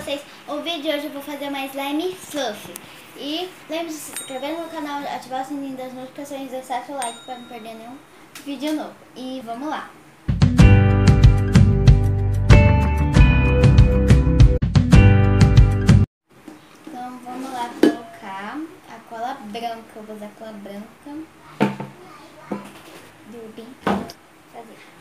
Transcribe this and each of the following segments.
vocês, o vídeo de hoje eu vou fazer uma slime fluff. E lembre de se inscrever no canal, ativar o sininho das notificações e deixar seu like para não perder nenhum vídeo novo. E vamos lá! Então vamos lá colocar a cola branca, eu vou usar a cola branca. Do bem fazer.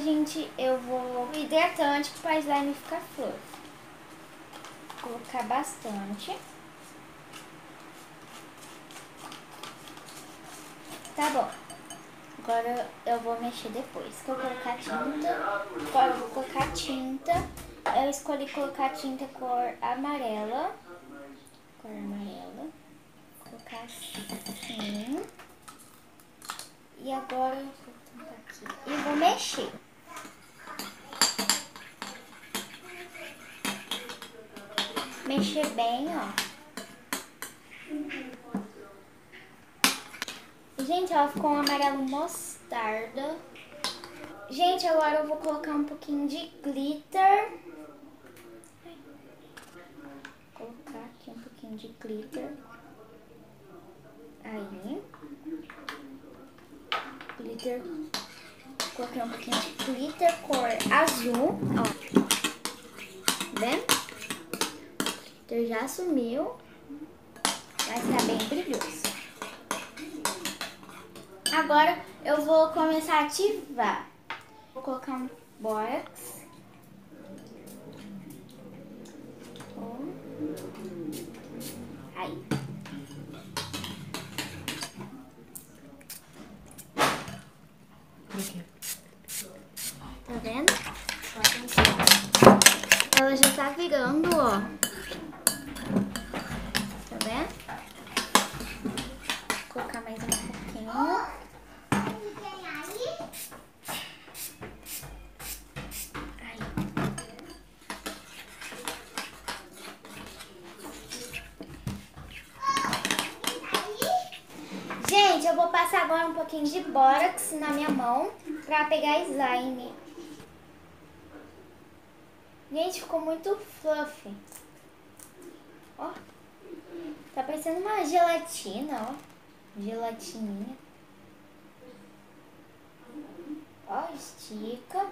Gente, eu vou hidratante para slime ficar flor. Vou colocar bastante. Tá bom. Agora eu vou mexer depois. Eu colocar tinta. Agora eu vou colocar tinta. Eu escolhi colocar tinta cor amarela. Cor amarela. Vou colocar assim. E agora aqui. E vou mexer. Mexer bem, ó. Gente, ela ficou um amarelo mostarda. Gente, agora eu vou colocar um pouquinho de glitter. Vou colocar aqui um pouquinho de glitter. Aí. Glitter Coloquei um pouquinho de glitter cor azul, ó. Tá vendo? O glitter já sumiu. Vai ficar bem brilhoso. Agora eu vou começar a ativar. Vou colocar um box. Aí. Tá vendo? Ela já tá virando, ó. Tá vendo? Vou colocar mais um pouquinho. Aí. Gente, eu vou passar agora um pouquinho de bórax na minha mão pra pegar slime. Gente, ficou muito fluffy. Ó. Tá parecendo uma gelatina, ó. Gelatininha. Ó, estica.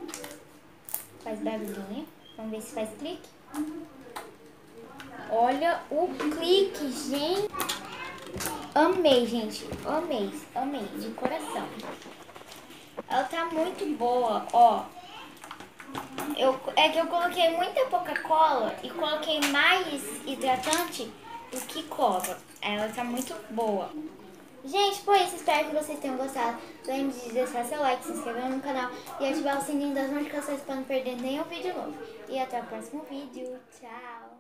Faz barulhinho. Vamos ver se faz clique. Olha o clique, gente. Amei, gente. Amei, amei, de coração. Ela tá muito boa, ó. Eu, é que eu coloquei muita pouca cola e coloquei mais hidratante do que cola. Ela tá muito boa. Gente, foi isso. Espero que vocês tenham gostado. Lembre de deixar seu like, se inscrever no canal e ativar o sininho das notificações para não perder nenhum vídeo novo. E até o próximo vídeo. Tchau!